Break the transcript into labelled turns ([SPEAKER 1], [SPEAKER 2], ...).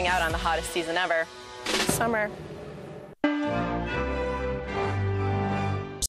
[SPEAKER 1] out on the hottest season ever, summer.